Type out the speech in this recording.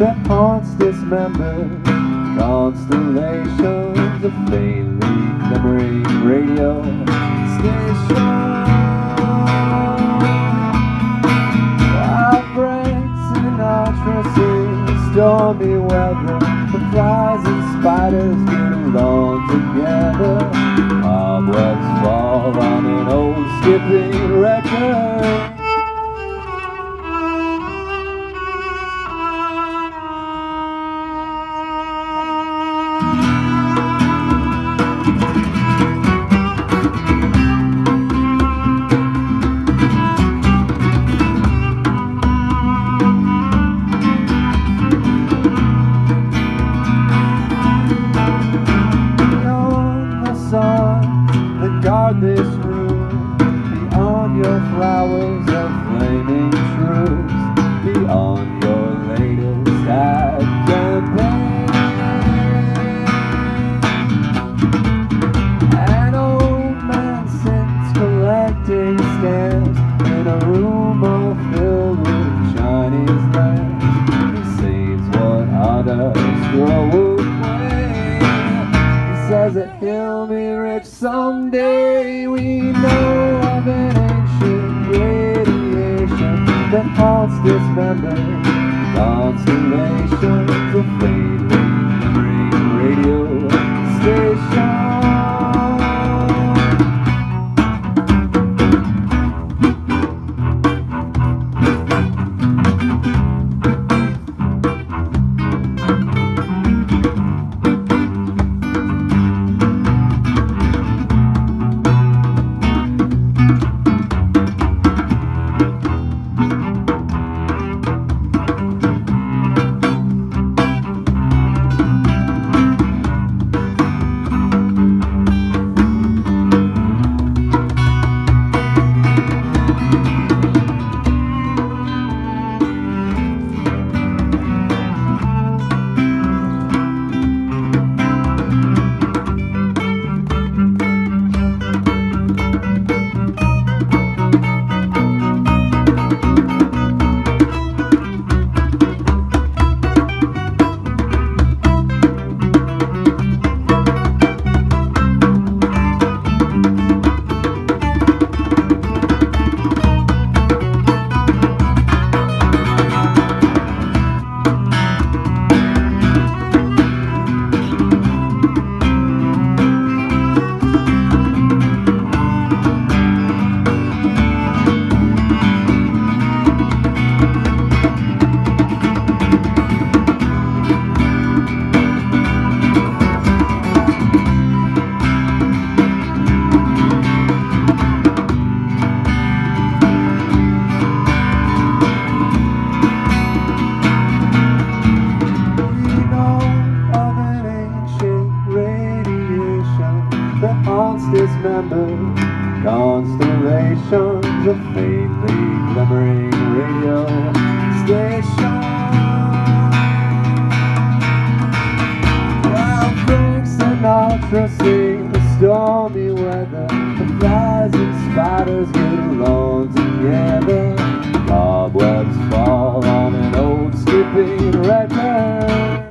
that haunts dismembered constellations of failing memory radio station. hearts dismembered, constellations of flame. remember constellations of faintly glimmering radio stations. While Frank Sinatra sing the stormy weather, the flies and spiders get alone together. Cobwebs fall on an old skipping record.